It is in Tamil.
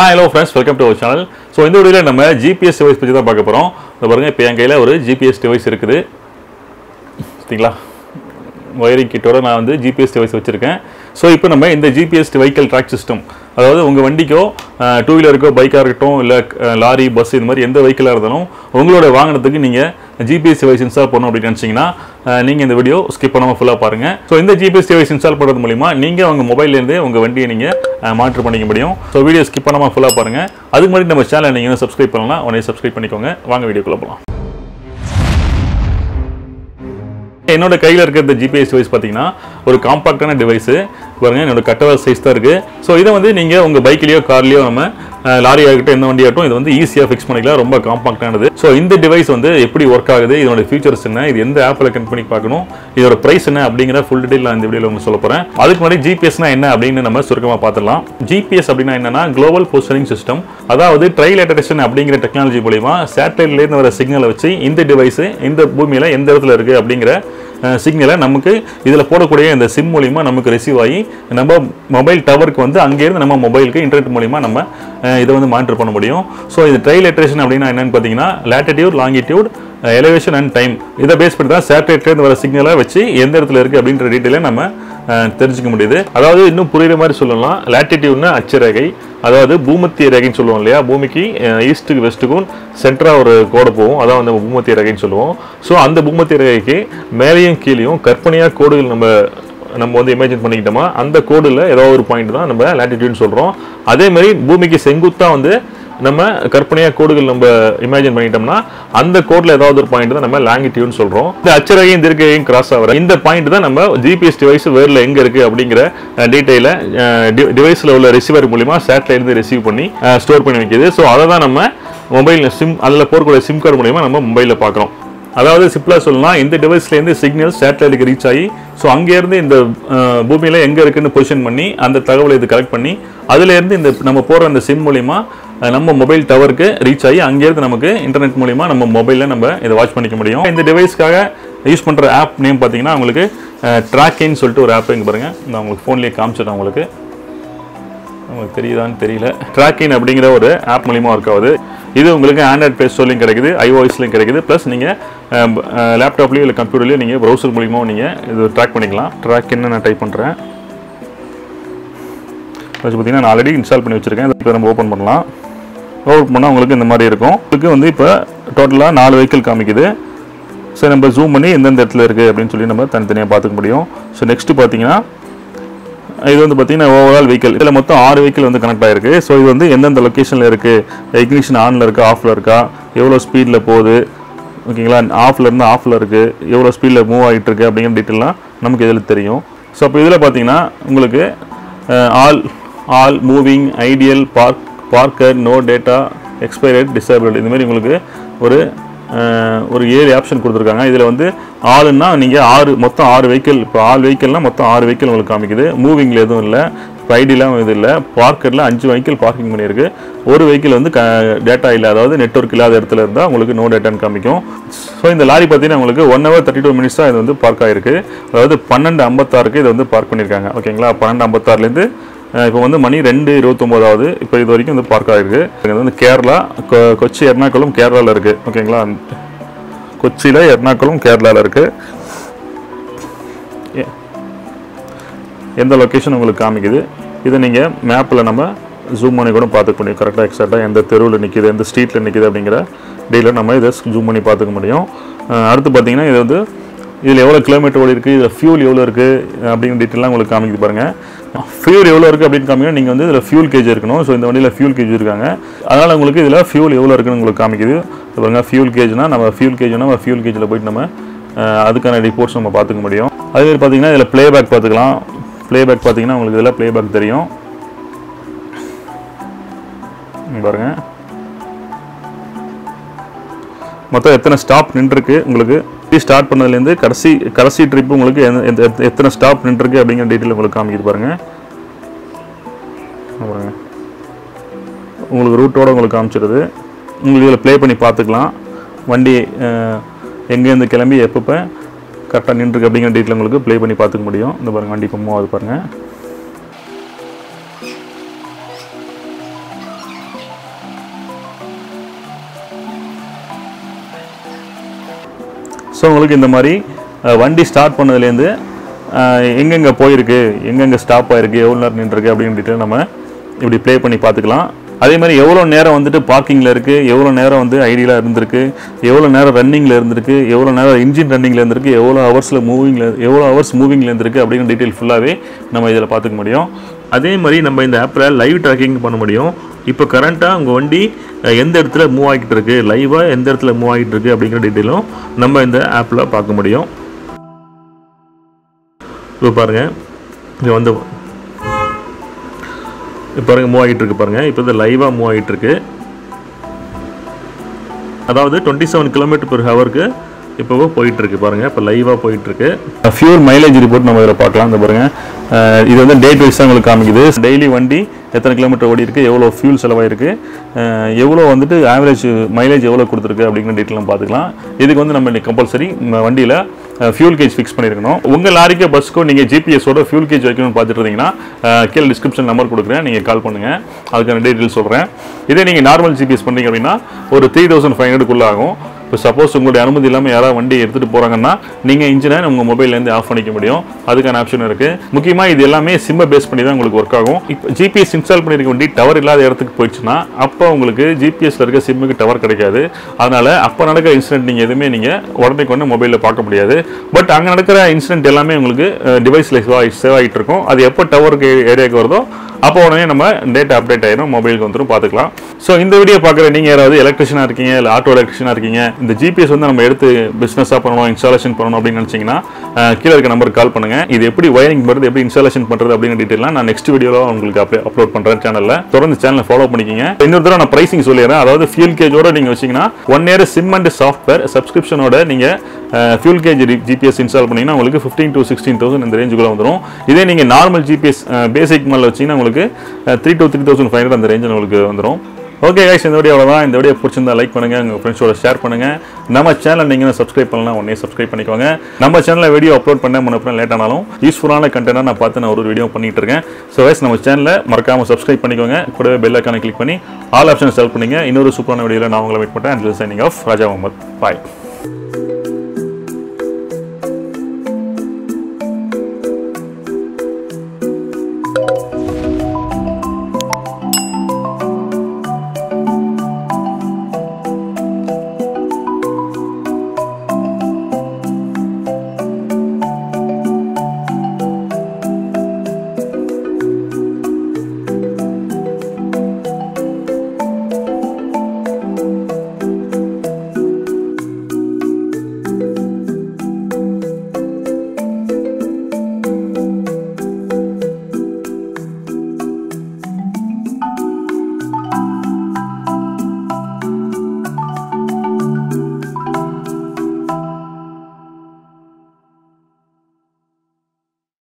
Ah hello friends welcome to our channel so இந்த வீடியோவில் நம்ம ஜிபிஎஸ் டிவைஸ் பற்றி தான் பார்க்க போகிறோம் இந்த பாருங்க இப்போ என் கையில் ஒரு ஜிபிஎஸ் டிவைஸ் இருக்குது. சரிங்களா? ஒயரிங் கிட்டோட நான் வந்து ஜிபிஎஸ் டிவைஸ் வச்சுருக்கேன். ஸோ இப்போ நம்ம இந்த ஜிபிஎஸ் வெஹிக்கல் ட்ராக் சிஸ்டம் அதாவது உங்கள் வண்டிக்கோ டூ வீலருக்கோ பைக்காக இருக்கட்டும் இல்லை லாரி பஸ் இந்த மாதிரி எந்த வெஹிக்கிளாக இருந்தாலும் உங்களோட வாகனத்துக்கு நீங்கள் ஜிபிஎஸ் டிவைஸ் இன்ஸ்டால் பண்ணணும் அப்படின்னு நினச்சிங்கன்னா நீங்கள் இந்த வீடியோ ஸ்கிப் பண்ணாமல் ஃபுல்லாக பாருங்கள் ஸோ இந்த ஜிபிஎஸ் டிவைஸ் இன்ஸ்டால் பண்ணுறது மூலிமா நீங்கள் உங்கள் மொபைல்லேருந்தே உங்கள் வண்டியை நீங்கள் மாற்று பண்ணிக்க முடியும். ஸோ வீடியோ ஸ்கிப் பண்ணாமல் ஃபுல்லாக பாருங்கள் அதுக்கு முன்னாடி நம்ம சேனலை நீங்கள் சப்ஸ்கிரைப் பண்ணலாம் உடனே சப்ஸ்கிரைப் பண்ணிக்கோங்க. வாங்க வீடியோக்குள்ளே போகலாம் என்னோட கையில் இருக்கிற இந்த ஜிபிஎஸ் டிவைஸ் பார்த்தீங்கன்னா ஒரு காம்பாக்டான டிவைஸு பாருங்கள் என்னோட கட்டவர் சைஸ் தான் இருக்குது ஸோ இதை வந்து நீங்கள் உங்கள் பைக்லேயோ கார்லேயோ நம்ம லாரி ஆகட்டும் எந்த வண்டி ஆகட்டும் இது வந்து ஈஸியாக ஃபிக்ஸ் பண்ணிக்கலாம். ரொம்ப காம்பாக்டானது ஸோ இந்த டிவைஸ் வந்து எப்படி ஒர்க் ஆகுது இதோட ஃபீச்சர்ஸ் என்ன இது எந்த ஆப்பில் கனெக்ட் பண்ணி பார்க்கணும் இதோட ப்ரைஸ் என்ன அப்படிங்கிற ஃபுல் டீட்டெயில் நான் இந்த வீடியோவில் உங்களுக்கு சொல்ல போகிறேன் அதுக்கு முன்னாடி ஜிபிஎஸ்னா என்ன அப்படின்னு நம்ம சுருக்கமாக பார்த்துடலாம். ஜிபிஎஸ் அப்படின்னா என்னன்னா குளோபல் போஸ்டரிங் சிஸ்டம் அதாவது ட்ரைலேட்டரேஷன் அப்படிங்கிற டெக்னாலஜி மூலிமா சேட்டலைட்லேருந்து வர சிக்னலை வச்சு இந்த டிவைஸ் இந்த பூமியில் எந்த இடத்துல இருக்குது அப்படிங்கிற சிக்னலை நமக்கு இதில் போடக்கூடிய இந்த சிம் மூலிமா நமக்கு ரிசீவ் ஆகி நம்ம மொபைல் டவருக்கு வந்து அங்கேருந்து நம்ம மொபைலுக்கு இன்டர்நெட் மூலிமா நம்ம இதை வந்து மானிட்டர் பண்ண முடியும். ஸோ இது ட்ரைலேட்ரேஷன் அப்படின்னா என்னென்னு பார்த்தீங்கன்னா latitude longitude elevation and time இதை பேஸ் பண்ணி தான் சேட்டலைட்லேருந்து வர சிக்னலை வச்சு எந்த இடத்துல இருக்குது அப்படின்ற டீட்டெயிலை நம்ம தெரிஞ்சுக்க முடியுது. அதாவது இன்னும் புரியுற மாதிரி சொல்லலாம். லேட்டிடியூட்னா அச்சரேகை. அதாவது பூமத்திய ரேகைன்னு சொல்லுவோம் இல்லையா? பூமிக்கு ஈஸ்ட்டுக்கு வெஸ்ட்டுக்கும் சென்டராக ஒரு கோடு போகும். அதான் வந்து பூமத்திய ரேகைன்னு சொல்லுவோம். ஸோ அந்த பூமத்திய ரேகைக்கு மேலேயும் கீழேயும் கற்பனையாக கோடுகள் நம்ம நம்ம வந்து இமேஜின் பண்ணிக்கிட்டோமா? அந்த கோடில் ஏதோ ஒரு பாயிண்ட் தான் நம்ம லேட்டிடியூட்னு சொல்கிறோம் அதேமாதிரி பூமிக்கு செங்குத்தாக வந்து நம்ம கற்பனையாக கோடுகள் நம்ம இமேஜின் பண்ணிட்டோம்னா அந்த கோடில் ஏதாவது ஒரு பாயிண்ட் தான் நம்ம லாங்கிடியூட்னு சொல்கிறோம் இந்த அச்சரகையும் தீர்க்கையும் கிராஸ் ஆகிற இந்த பாயிண்ட் தான் நம்ம ஜிபிஎஸ் டிவைஸ் வேரில் எங்கே இருக்குது அப்படிங்கிற டீட்டெயிலை டிவைஸில் உள்ள ரிசீவர் மூலிமா சேட்டலைட்லேருந்து ரிசீவ் பண்ணி ஸ்டோர் பண்ணி வைக்கிது. ஸோ அதை தான் நம்ம மொபைலில் சிம் அதில் போடக்கூடிய சிம் கார்டு மூலிமா நம்ம மொபைலில் பார்க்குறோம். அதாவது சிம்பிளாக சொல்லலாம் இந்த டிவைஸ்லேருந்து சிக்னல் சேட்டலைட்டுக்கு ரீச் ஆகி ஸோ அங்கேருந்து இந்த பூமியில் எங்கே இருக்குன்னு பொசிஷன் பண்ணி அந்த தகவலை இது கலெக்ட் பண்ணி அதுலேருந்து இந்த நம்ம போடுற அந்த சிம் மூலிமா நம்ம மொபைல் டவருக்கு ரீச் ஆகி அங்கேருந்து நமக்கு இன்டர்நெட் மூலிமா நம்ம மொபைலில் நம்ம இதை வாட்ச் பண்ணிக்க முடியும். இந்த டிவைஸ்க்காக யூஸ் பண்ணுற ஆப் நேம் பார்த்தீங்கன்னா உங்களுக்கு ட்ராக்கின்னு சொல்லிட்டு ஒரு ஆப் இங்கே பாருங்கள் நான் உங்களுக்கு ஃபோன்லேயே காமிச்சிட்டேன் உங்களுக்கு. உங்களுக்கு தெரியுதான்னு தெரியல. ட்ராக்கின் அப்படிங்கிற ஒரு ஆப் மூலிமா ஒர்க் ஆகுது. இது உங்களுக்கு ஆண்ட்ராய்ட் ப்ளே ஸ்டோர்லையும் கிடைக்குது ஐஓஎஸ்லையும் கிடைக்குது. ப்ளஸ் நீங்கள் லேப்டாப்லேயும் இல்லை கம்ப்யூட்டர்லேயும் நீங்கள் ப்ரௌசர் மூலியமாக நீங்கள் இது ட்ராக் பண்ணிக்கலாம். ட்ராக்கின்னு நான் டைப் பண்ணுறேன் ஃபஸ்ட் பார்த்தீங்கன்னா நான் ஆல்ரெடி இன்ஸ்டால் பண்ணி வச்சுருக்கேன். இப்போ நம்ம ஓப்பன் பண்ணலாம். ஓப்பன் பண்ணால் உங்களுக்கு இந்த மாதிரி இருக்கும். உங்களுக்கு வந்து இப்போ டோட்டலாக நாலு வெஹிக்கிள் காமிக்குது. ஸோ நம்ம ஜூம் பண்ணி எந்தெந்த இடத்துல இருக்குது அப்படின்னு சொல்லி நம்ம தனித்தனியாக பார்த்துக்க முடியும். ஸோ நெக்ஸ்ட்டு பார்த்தீங்கன்னா இது வந்து பார்த்தீங்கன்னா ஓவரால் வெஹிக்கிள் இதில் மொத்தம் ஆறு வெஹிக்கிள் வந்து கனெக்ட் ஆகிருக்கு ஸோ இது வந்து எந்தெந்த லொக்கேஷனில் இருக்குது இக்னிஷன் ஆனில் இருக்கா ஆஃபில் இருக்கா? எவ்வளோ ஸ்பீடில் போகுது? ஓகேங்களா? ஆஃபில் இருந்து ஆஃபில் இருக்குது எவ்வளோ ஸ்பீடில் மூவ் ஆகிட்டு இருக்கு அப்படிங்கிற டீட்டெயிலாம் நமக்கு இதில் தெரியும். ஸோ அப்போ இதில் பார்த்தீங்கன்னா உங்களுக்கு all all moving idle park parked no data expired disable இந்த மாதிரி உங்களுக்கு ஒரு ஒரு ஏழு ஆப்ஷன் கொடுத்துருக்காங்க. இதில் வந்து ஆளுன்னா நீங்கள் ஆறு மொத்தம் ஆறு வெஹிக்கிள் இப்போ ஆறு வெஹிக்கிள்னா மொத்தம் ஆறு வெஹிக்கிள் உங்களுக்கு காமிக்குது. மூவிங்கில் எதுவும் இல்லை. ஸ்பைடிலாம் ஐடிலாம் இது இல்லை. பார்க்கரில் அஞ்சு வெஹிக்கிள் பார்க்கிங் பண்ணியிருக்கு. ஒரு வெஹிக்கிள் வந்து க டேட்டா இல்லை. அதாவது நெட்ஒர்க் இல்லாத இடத்துல இருந்தால் உங்களுக்கு நோ டேட்டான்னு காமிக்கும். ஸோ இந்த லாரி பார்த்தீங்கன்னா உங்களுக்கு one hour thirty two minutes தான் இது வந்து பார்க் ஆகிருக்கு அதாவது பன்னெண்டு ஐம்பத்தாறுக்கு இது வந்து பார்க் பண்ணியிருக்காங்க. ஓகேங்களா பன்னெண்டு ஐம்பத்தாறுலேருந்து இப்போ வந்து மணி ரெண்டு இருபத்தொம்போதாவது. இப்போ இது வரைக்கும் வந்து பார்க் ஆகிருக்கு இது வந்து கேரளா கொச்சி எர்ணாகுளம் கேரளாவில் இருக்குது ஓகேங்களா? கொச்சியில் எர்ணாகுளம் கேரளாவில் இருக்குது எந்த லொக்கேஷன் உங்களுக்கு காமிக்குது? இதை நீங்கள் மேப்பில் நம்ம ஜூம் பண்ணி கூட பார்த்துக்க முடியும். கரெக்டாக எக்ஸாக்டாக எந்த தெருவில் நிற்கிது எந்த ஸ்ட்ரீட்டில் நிற்கிது அப்படிங்கிற டீலில் நம்ம இதை ஜூம் பண்ணி பார்த்துக்க முடியும். அடுத்து பார்த்தீங்கன்னா இது வந்து இதில் எவ்வளோ கிலோமீட்டர் ஓடி இருக்குது இதில் ஃபியூல் எவ்வளோ இருக்குது அப்படிங்கிற டீட்டெயிலாம் உங்களுக்கு காமிக்குது பாருங்கள் ஃபியூல் எவ்வளோ இருக்குது அப்படின்னு காமிக்கணும். நீங்கள் வந்து இதில் ஃபியூல் கேஜ் இருக்கணும். ஸோ இந்த வண்டியில் ஃபியூல் கேஜ் இருக்காங்க. அதனால் உங்களுக்கு இதில் ஃபியூல் எவ்வளோ இருக்குன்னு உங்களுக்கு காமிக்குது. பாருங்கள் ஃபியூல் கேஜ்னா நம்ம ஃபியூல் கேஜ்னா நம்ம ஃபியூல் கேஜில் போயிட்டு நம்ம அதுக்கான ரிப்போர்ட்ஸ் நம்ம பார்த்துக்க முடியும். அதே மாதிரி பார்த்தீங்கன்னா இதில் ப்ளேபேக் பார்த்துக்கலாம். ப்ளேபேக் பார்த்தீங்கன்னா உங்களுக்கு இதில் ப்ளேபேக் தெரியும். பாருங்கள் மொத்தம் எத்தனை ஸ்டாப் நின்றுருக்கு உங்களுக்கு? ஸ்டார்ட் பண்ணதுலேருந்து கடைசி கடைசி ட்ரிப் உங்களுக்கு எந்த- எந்த- எத்த- எத்தனை ஸ்டாப் நின்றுருக்கு அப்படிங்கிற டீட்டெயில் உங்களுக்கு காமிக்குது பாருங்க. உங்களுக்கு ரூட்டோடு உங்களுக்கு காமிச்சிடுது உங்களுக்கு இதில் ப்ளே பண்ணி பார்த்துக்கலாம். வண்டி எங்கேருந்து கிளம்பி எப்பப்போ கரெக்டாக நின்றுருக்கு அப்படிங்கிற டீட்டில் உங்களுக்கு ப்ளே பண்ணி பார்த்துக்க முடியும். இந்த பாருங்கள் வண்டி இப்போ மூவ் பாருங்கள் ஸோ உங்களுக்கு இந்த மாதிரி வண்டி ஸ்டார்ட் பண்ணதுலேருந்து எங்கெங்கே போயிருக்கு எங்கெங்கே ஸ்டாப் ஆகிருக்கு எவ்வளோ நேரம் நின்றுருக்கு அப்படின்னு டீட்டெயில் நம்ம இப்படி ப்ளே பண்ணி பார்த்துக்கலாம். அதே மாதிரி எவ்வளோ நேரம் வந்துட்டு பார்க்கிங்கில் இருக்குது எவ்வளோ நேரம் வந்து ஐடியில் இருந்திருக்கு? எவ்வளோ நேரம் ரன்னிங்கில் இருந்திருக்கு? எவ்வளோ நேரம் இன்ஜின் ரன்னிங்கில் இருந்திருக்கு? எவ்வளோ ஹவர்ஸில் மூவிங்கில் எவ்வளோ ஹவர்ஸ் மூவிங்கில் இருந்திருக்கு? அப்படிங்கிற டீட்டெயில் ஃபுல்லாகவே நம்ம இதில் பார்த்துக்க முடியும். அதே மாதிரி நம்ம இந்த ஆப்பில் லைவ் ட்ராக்கிங் பண்ண முடியும். இப்போ கரண்ட்டாக உங்கள் வண்டி எந்த இடத்துல மூவ் ஆகிட்டு இருக்கு? லைவாக எந்த இடத்துல மூவ் ஆகிட்டு இருக்கு? அப்படிங்கிற டீட்டெயிலும் நம்ம இந்த ஆப்பில் பார்க்க முடியும். இப்போ பாருங்கள் இது வந்து இப்போ பாருங்க மூவ் ஆகிட்டு இருக்கு பாருங்க. இப்போ இது லைவாக மூவ் ஆகிட்டு இருக்கு. அதாவது டுவெண்ட்டி செவன் கிலோமீட்டர் பெர் ஹவருக்கு இப்போவோ போயிட்டு இருக்கு பாருங்க. இப்போ லைவாக போயிட்டு இருக்கு. மைலேஜ் ரிப்போர்ட் நம்ம இதில் பார்க்கலாம். இந்த பாருங்க. இது வந்து டேட் வைஸ் தான் உங்களுக்கு காமிக்குது. டெய்லி வண்டி எத்தனை கிலோமீட்டர் ஓடி இருக்கு எவ்வளோ ஃபியூல் செலவாயிருக்கு எவ்வளோ வந்துட்டு ஆவரேஜ் மைலேஜ் எவ்வளோ கொடுத்துருக்கு அப்படிங்கிற டீட்டெயிலாம் பார்த்துக்கலாம். இதுக்கு வந்து நம்ம கம்பல்சரி வண்டியில் ஃபியூல் கேஜ் ஃபிக்ஸ் பண்ணியிருக்கணும் உங்கள் லாரிக்கு பஸ்க்கோ நீங்கள் ஜிபிஎஸோட ஃபியூல் கேஜ் வைக்கணும்னு பார்த்துட்டு இருந்தீங்கன்னா கீழே டிஸ்கிரிப்ஷன் நம்பர் கொடுக்குறேன். நீங்கள் கால் பண்ணுங்கள் அதுக்கான டீட்டெயில் சொல்கிறேன் இதே நீங்கள் நார்மல் ஜிபிஎஸ் பண்ணீங்க அப்படின்னா ஒரு த்ரீ தௌசண்ட் ஃபைவ் ஹண்ட்ரடுக்குள்ளே ஆகும். இப்போ சப்போஸ் உங்களுடைய அனுமதி இல்லாமல் யாராவது வண்டி எடுத்துகிட்டு போகிறாங்கன்னா நீங்கள் இன்ஜினை உங்கள் மொபைல்லேருந்து ஆஃப் பண்ணிக்க முடியும். அதுக்கான ஆப்ஷன் இருக்குது முக்கியமாக இது எல்லாமே சிம்மை பேஸ் பண்ணி தான் உங்களுக்கு ஒர்க் ஆகும். இப்போ ஜிபிஎஸ் இன்ஸ்டால் பண்ணியிருக்க வண்டி டவர் இல்லாத இடத்துக்கு போயிடுச்சுன்னா அப்போ உங்களுக்கு ஜிபிஎஸ்ல இருக்க சிம்முக்கு டவர் கிடைக்காது. அதனால் அப்போ நடக்கிற இன்சிடென்ட் நீங்கள் எதுவுமே நீங்கள் உடனே கொண்டு மொபைலில் பார்க்க முடியாது. பட் அங்கே நடக்கிற இன்சிடென்ட் எல்லாமே உங்களுக்கு டிவைஸில் சேவ் ஆகிட்டு இருக்கும். அது எப்போ டவருக்கு ஏரியாவுக்கு வருதோ அப்போ உடனே நம்ம டேட்டா அப்டேட் ஆயிரும் மொபைலுக்கு வந்துடும் பார்த்துக்கலாம். ஸோ இந்த வீடியோ பார்க்குற நீங்கள் யாராவது எலக்ட்ரிஷனாக இருக்கீங்க இல்லை ஆட்டோ எலக்ட்ரிஷனாக இருக்கீங்க இந்த ஜிபிஎஸ் வந்து நம்ம எடுத்து பிஸ்னஸாக பண்ணணும் இன்ஸ்டாலேஷன் பண்ணணும் அப்படின்னு நினச்சிங்கன்னா கீழே இருக்க நம்பருக்கு கால் பண்ணுங்கள் இது எப்படி வயரிங் பண்ணுறது எப்படி இன்ஸ்டாலேஷன் பண்ணுறது அப்படிங்கிற டீட்டெயிலாம் நான் நெக்ஸ்ட் வீடியோவில் உங்களுக்கு அப்ளை அப்லோட் பண்ணுறேன் சேனலில் தொடர்ந்து சேனலை ஃபாலோ பண்ணிக்கிங்க. இன்னொரு தடவை நான் ப்ரைசிங் சொல்லிடுறேன். அதாவது ஃபியூல் கேஜோட நீங்கள் வச்சிங்கன்னா one year SIM and software சப்ஸ்கிரிப்ஷனோட நீங்கள் ஃபியூல் கேஜ் ஜிபிஎஸ் இன்ஸ்டால் பண்ணிங்கன்னா உங்களுக்கு ஃபிஃப்டீன் டு சிக்ஸ்டீன் தௌசண்ட் இந்த ரேஞ்சுக்குள்ள வந்துடும் இதே நீங்கள் நார்மல் ஜிபிஎஸ் பேசிக் மாடல் வச்சிங்கன்னா உங்களுக்கு three to three thousand five hundred அந்த ரேஞ்சில் உங்களுக்கு வந்துடும் ஓகே கைஸ் இந்த வீடியோ அவ்வளோதான் இந்த வீடியோ பிடிச்சிருந்தா லைக் பண்ணுங்கள் உங்கள் ஃப்ரெண்ட்ஸோட ஷேர் பண்ணுங்கள் நம்ம சேனல் நீங்கள் சப்ஸ்கிரைப் பண்ணலாம் உடனே சப்ஸ்கிரைப் பண்ணிக்கோங்க. நம்ம சேனலில் வீடியோ அப்லோட் பண்ண முன்னே லேட் ஆனாலும் யூஸ்ஃபுல்லான கண்டென்ட்டாக நான் பார்த்து நான் ஒரு வீடியோ பண்ணிட்டு இருக்கேன். ஸோ கைஸ் நம்ம சேனலில் மறக்காமல் சப்ஸ்கிரைப் பண்ணிக்கோங்க. கூடவே பெல் ஐக்கானை கிளிக் பண்ணி ஆல் ஆப்ஷன் செலக்ட் பண்ணுங்க. இன்னொரு சூப்பரான வீடியோவில் நான் உங்களை வெயிட் பண்ணுறேன் and signing off Raja Mohammed Bhai